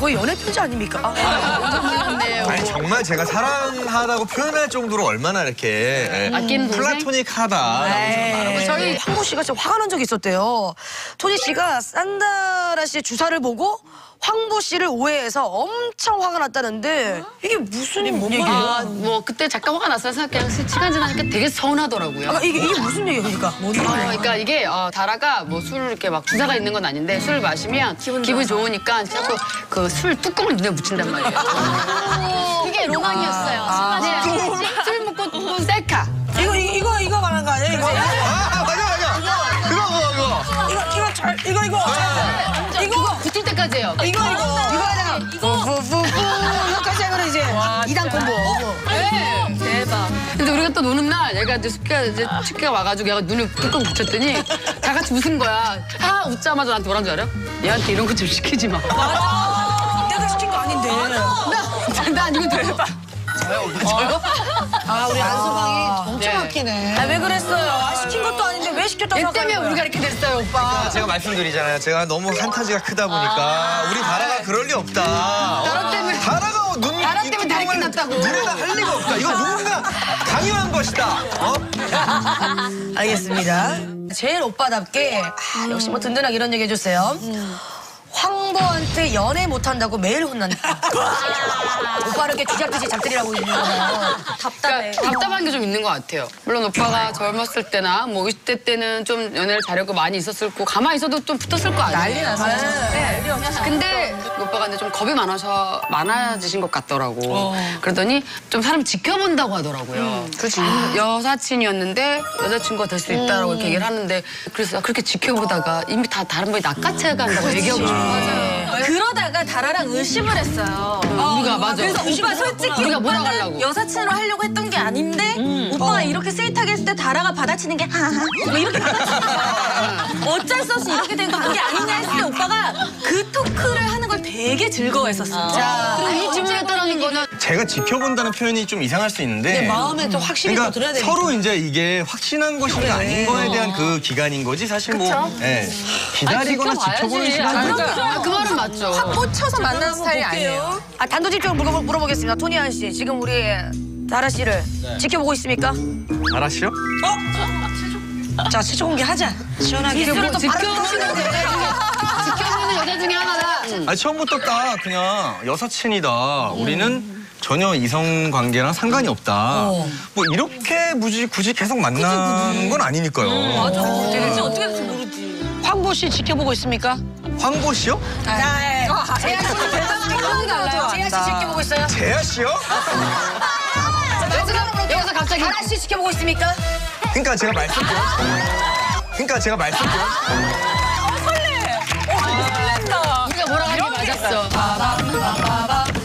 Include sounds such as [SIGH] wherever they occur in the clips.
거의 연애 편지 아닙니까? 몰랐네요. 아니 정말 제가 사랑하다고 표현할 정도로 얼마나 이렇게 예, 아끼는 동생? 플라토닉하다. 네. 저희 황보 씨가 진짜 화가 난 적이 있었대요. 토니 씨가 산다라 씨의 주사를 보고 황보 씨를 오해해서 엄청 화가 났다는데 이게 무슨 얘기예요? 아, 뭐 그때 잠깐 화가 났어요. 그냥 시간 지나니까 되게 서운하더라고요. 아, 이게, 이게 무슨 얘기예요, 그러니까? 아, 그러니까 이게 어, 다라가 뭐 술을 이렇게 막 주사가 있는 건 아닌데 술을 마시면 기분 이 좋으니까 자꾸 그 술 뚜껑을 눈에 묻힌단 말이에요. 그게 로망이었어요. 네, 이거 때까지 해요. 이거, 이거. 이거 하다가. 후후후후. 이거까지 하면 이제 이단 콤보. 네. 대박. 근데 우리가 또 노는 날 얘가 이제 숙기가 이제 숙기가 와가지고 얘가 눈을 뚜껑 붙였더니 다 같이 웃은 거야. 아 웃자마자 나한테 뭐라는 줄 알아? 얘한테 이런 거 좀 시키지 마. 내가 시킨 거 아닌데. 나, 난 이거 대박. 아, 우리 안소방이 엄청 막히네. 아, 왜 그랬어요? 아, 시킨 것도 아닌데 왜 시켰다고 얘 때문에? 우리가 이렇게 됐어요, 오빠. 제가 말씀드리잖아요. 제가 너무 판타지가 크다 보니까 우리 다라가 그럴 리 없다. 다라 때문에- 다라가 눈 다라 때문에 다리 끝났다고. 눈에다 할 리가 없다. 이거 누군가 강요한 것이다. 어? [LAUGHS] 알겠습니다. 제일 오빠답게 아, 역시 뭐 든든하게 이런 얘기 해줬어요. 황보 한테 연애 못한다고 매일 혼난다. [LAUGHS] 오빠를 이렇게 쥐잡듯이 잡들이라고 있는 거잖아요. 답답해. 그러니까 답답한 게 좀 있는 것 같아요. 물론 오빠가 젊었을 때나 뭐 20대 때는 좀 연애를 잘하고 많이 있었을 거고 가만히 있어도 좀 붙었을 거 아니에요. 난리 났어요. 네. 근데 오빠가 근데 좀 겁이 많아서 많아지신 것 같더라고. 그러더니 좀 사람 지켜본다고 하더라고요. 그렇지. 여사친이었는데 여자친구가 될 수 있다라고 이렇게 얘기를 하는데 그래서 그렇게 지켜보다가 이미 다 다른 분이 낚아채 간다고 얘기하고 싶어. 맞아요. 그러다가 다라랑 의심을 했어요. 우리가 맞아. 그래서 오빠 솔직히 우리가 뭐라 오빠는 하려고. 여사친으로 하려고 했던 게 아닌데 오빠가 이렇게 스윗하게 했을 때 다라가 받아치는 게 하하 뭐 이렇게 받아치는 거야. 어쩔 수 없이 이렇게 된거 그게 아니냐 했을 때 오빠가 그 토크를 하는 걸 되게 즐거워했었어요. 자, 그리고 이 질문했다는 거는 제가 지켜본다는 표현이 좀 이상할 수 있는데 마음에 좀 확실히 또 그러니까 들어야 되니까. 서로 이제 이게 확신한 것인가 아닌 거에 대한 그 기간인 거지 사실 뭐 예. 기다리거나 지켜보는 시간 아, 은 그러니까. 아, 그 말은 맞죠. 꽂혀서 만난 스타일이 아니에요. 아, 단도직입적으로 물어보, 물어보겠습니다. 토니안 씨, 지금 우리 다라 씨를 지켜보고 있습니까? 알았시요? 자, 최초 공개하자. 시원하게. 뭐 지켜보는 지켜 보는 여자 중에 하나다. 아니 처음부터 딱 그냥 여사친이다. 우리는 전혀 이성 관계랑 상관이 없다. 뭐 이렇게 굳이 굳이 계속 만난 건 아니니까요. 맞아. 대체 어떻게 모르지. 황보 씨 지켜보고 있습니까? 황보 씨요? 자, 재하 씨 대답입니까? 재하 씨 지켜보고 있어요? 재하 씨요? 여기서, 여기서 갑자기 다라 씨 지켜보고 있습니까? 그러니까 제가 말씀드려. 그러니까 제가 말씀드려. 우리 맞았어.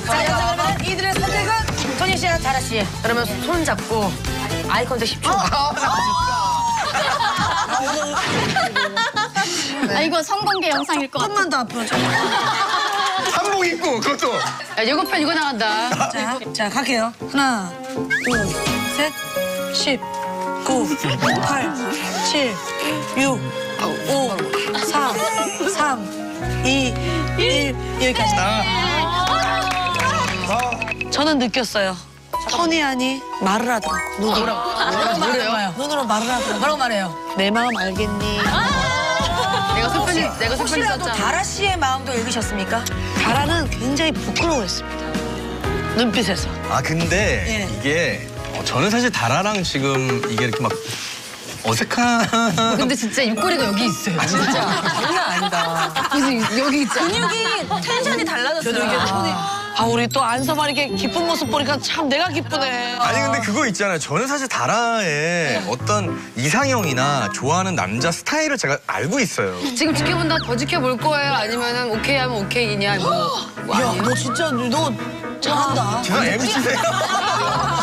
자, 여자 그러면 이들의 선택은 토니 씨와 다라 씨. 그러면 손 잡고 아이 컨택 10초. 아 이거 성공개 영상일 것 같아. 조금만 더 앞으로. 좀. 한복 입고 그것도. 야, 예고편 이거 나간다. 자, 자, 갈게요. 하나, 둘, 셋, 10, 9, 8, 7, 6, 5, 4, 3, 2, 1. 여기까지. 저는 느꼈어요. 터니 아니 말을 하더라. 눈으로. 뭐라고 말해요? 눈으로 말을 하더라. 뭐라고 말해요? 내 마음 알겠니? 내가 슬픈이, 내가 슬픈이 혹시라도 썼잖아. 다라 씨의 마음도 읽으셨습니까? 다라는 굉장히 부끄러워했습니다. 눈빛에서. 아 근데 예. 이게 어, 저는 사실 다라랑 지금 이게 이렇게 막 어색한. 근데 진짜 입꼬리가 여기 있어요. 진짜. 장난 아니다. 무슨 여기 있잖아. 근육이 텐션이 달라졌어요. 아 우리 또 안서만 이렇게 기쁜 모습 보니까 참 내가 기쁘네. 아니 근데 그거 있잖아요. 저는 사실 다라의 어떤 이상형이나 좋아하는 남자 스타일을 제가 알고 있어요. 지금 지켜본다 더 지켜볼 거예요? 아니면은 오케이 하면 오케이냐? 뭐. 뭐 [GASPS] 야, 아니에요? 너 진짜 너 잘한다. 제가 MC세요?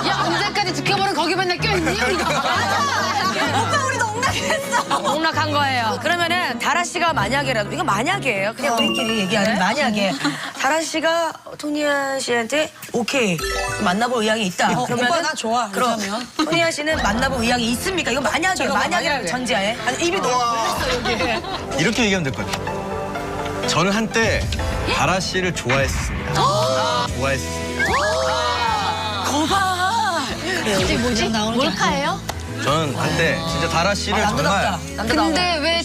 야, 언제까지 지켜보는 거기 맨날 껴있니? [LAUGHS] 했어. 옹락한 거예요. 그러면은 다라 씨가 만약에라도 이거 만약이에요. 그냥 우리끼리 얘기하는 만약에 다라 씨가 토니아 씨한테 오케이 만나볼 의향이 있다. 그러면 오빠 나 좋아, 그럼 그러면. 토니아 씨는 만나볼 의향이 있습니까? 이거 만약에 잠깐만, 만약이라는 만약에. 전제하에 아니 입이 너무 걸렸어 여기. 이렇게 얘기하면 될 것 같아요. 저는 한때 다라 씨를 좋아했습니다. 좋아했습니다. 이게 뭐지? 몰카예요? 저는 한때 진짜 다라 씨를 정말 남자답다. 남자다워. 근데 왜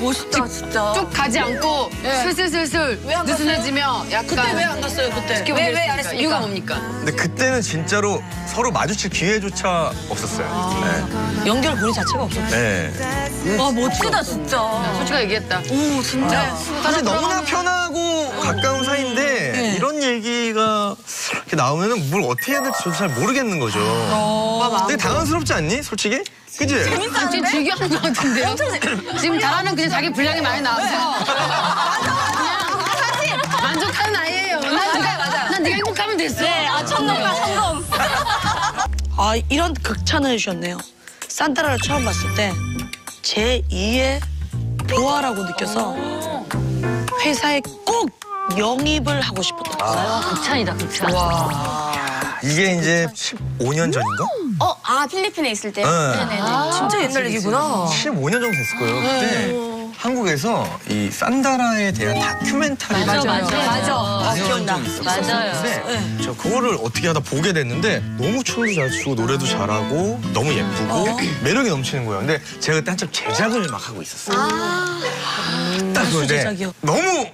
멋있다 진짜. 쭉 가지 않고 슬슬슬슬 느슨해지면 약간 그때 왜 안 갔어요 그때? 왜 왜 안. 했습니까? 이유가 뭡니까? 근데 그때는 진짜로 서로 마주칠 기회조차 없었어요. 연결 고리 자체가 없었어. 네. 네. 와 멋지다 진짜. 솔직히 얘기했다. 오 진짜. 사실 너무나 편하고 가까운 사이인데 이런 얘기가 이렇게 나오면은 뭘 어떻게 해야 될지 저도 잘 모르겠는 거죠. 되게 당황스럽지 않니? 솔직히? 그지? 아, 지금 즐겨하는 것 같은데요? 지금 잘하는 그냥 자기 분량이 많이 나와서 그냥 만족하는 아이예요. 난 네가, 난 네가 행복하면 됐어. 네, 아 첫눈과 성공. [LAUGHS] 아 이런 극찬을 해주셨네요. 산타라를 처음 봤을 때 제 2의 보아라고 느껴서 회사에 꼭 영입을 하고 싶었던 거예요. 극찬이다 극찬. 이게 이제 15년 전인가? 어, 아 필리핀에 있을 때요? 네. 네네네. 진짜 옛날 얘기구나. 15년 정도 됐을 거예요. 그때 한국에서 이 산다라에 대한 다큐멘터리를 맞아, 맞아. 맞아. 아, 방영한 기억나. 적이 있었었는데 저 그거를 어떻게 하다 보게 됐는데 너무 춤도 잘 추고 노래도 잘하고 너무 예쁘고 매력이 넘치는 거예요. 근데 제가 그때 한참 제작을 막 하고 있었어요. 딱 그런데 제작이요? 너무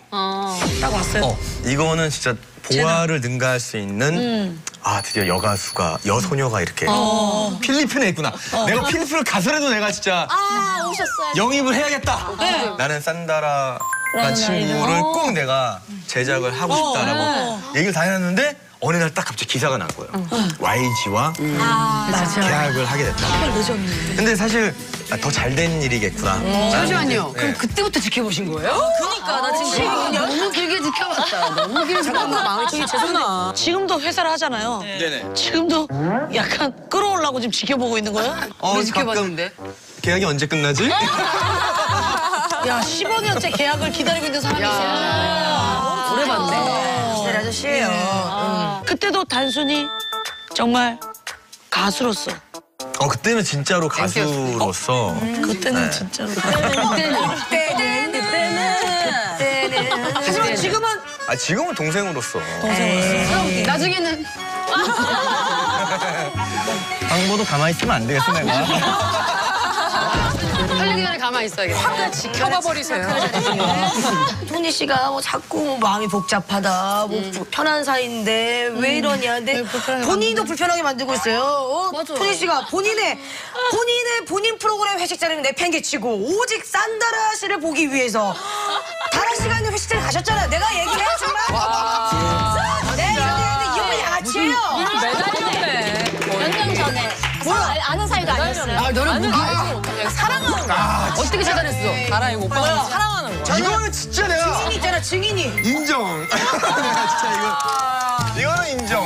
딱 왔어요. 어 이거는 진짜 보아를 능가할 수 있는 아 드디어 여가수가 여소녀가 이렇게 필리핀에 있구나. 내가 필리핀을 가서라도 내가 진짜 아 오셨어요. 영입을 해야겠다. 나는 산다라 라는 친구를 꼭 내가 제작을 하고 싶다라고 얘기를 다 해놨는데 어느 날 딱 갑자기 기사가 난 거예요. YG와 계약을 하게 됐다. 근데 사실 더 잘 된 일이겠구나. 잠시만요. 그럼 네. 그때부터 지켜보신 거예요? 그니까 나 지금 너무 길게 지켜봤다. 너무 길게 [LAUGHS] 지켜봤다. 마음이 되게 죄송하다. 지금도 회사를 하잖아요. 네네. 지금도 약간 끌어오려고 지금 지켜보고 있는 거예요? 어, 지켜봤는데. 계약이 언제 끝나지? [LAUGHS] 야 15년째 계약을 기다리고 있는 사람이 있어요. 오래 봤네. 네, 아저씨예요. 그때도 단순히 정말 가수로서. 어 그때는 진짜로 가수로서. 그때는 진짜로 그때는. 그때는. 그때는. 하지만 지금은 아 지금은 동생으로서. 그럼 나중에는. [LAUGHS] 방보도 가만히 있으면 안 되겠어 내가. [LAUGHS] 살리기 전에 가만히 있어야겠다. 지켜봐 버리세요. 토니 씨가 뭐 자꾸 뭐 마음이 복잡하다, 뭐 부- 편한 사이인데 왜 이러냐. 근데 본인도 불편하게 만들고 있어요. 어? 토니 씨가 본인의 본인의 본인 프로그램 회식 자리는 내팽개치고 오직 산다라 씨를 보기 위해서 다라 씨가 있는 회식 자리 가셨잖아요. 내가 얘기해 정말. 네, 이런데 이 오빠 양아치예요. 아는 사이도 아니었어요. 아, 너는 무기 사랑하는 거야. 어떻게 차단했어? 달아 이거 오빠가 사랑하는 거. 이거는 진짜 내가 증인 있잖아, 증인이. 인정. [LAUGHS] 내가 진짜 이거 이거는 인정.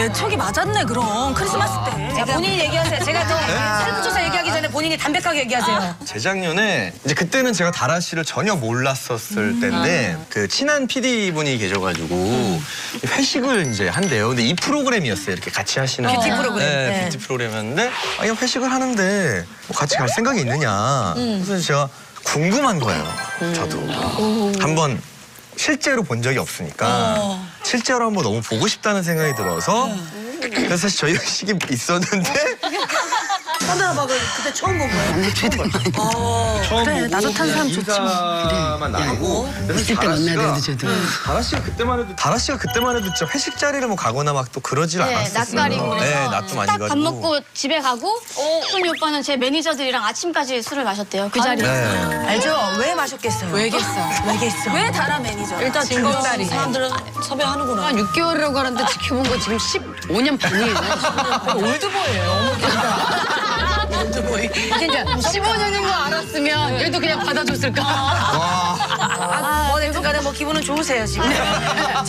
내 척이 맞았네 그럼 크리스마스 때. 자, 본인이 얘기하세요. 제가 또 설문조사 얘기하기 전에 본인이 담백하게 얘기하세요. 재작년에 이제 그때는 제가 다라 씨를 전혀 몰랐었을 때인데 그 친한 PD 분이 계셔가지고 회식을 이제 한대요. 근데 이 프로그램이었어요. 이렇게 같이 하시는 뷰티 프로그램. 네, 네. 뷰티 프로그램이었는데 아, 이거 회식을 하는데 뭐 같이 갈 생각이 있느냐. 그래서 제가 궁금한 거예요. 저도 한번 실제로 본 적이 없으니까 실제로 한번 너무 보고 싶다는 생각이 들어서. 그래서 사실 저희 회식이 [LAUGHS] 있었는데 산다라 박을 그때 처음 본 거예요. 처음 그래, 보고 나도 탄 사람 좋지 뭐. 인사만 나누고 그래서 있을 때 다라 만나야 씨가- 되는데, 저도. 다라 씨가 그때만 해도 다라 씨가 그때만 해도 진짜 회식 자리를 뭐 가거나 막 또 그러질 네, 않았었어요. 낯가리고 그래서 네, 낯도 많이 딱 가지고. 밥 먹고 집에 가고 토니 오빠는 제 매니저들이랑 아침까지 술을 마셨대요. 그 자리에. 네. 알죠? 왜 마셨겠어요? 왜겠어? 왜겠어? 왜 다라 매니저? 일단 증거다리. 사람들은 섭외하는구나. 한 6개월이라고 하는데 지켜본 거 지금 15년 반이에요. [LAUGHS] 올드보이예요. [LAUGHS] 올드보이. 진짜 15년인 거 알았으면 얘도 그냥 받아줬을까? 아, 뭐, 어쨌든 간에 뭐 기분은 좋으세요, 지금.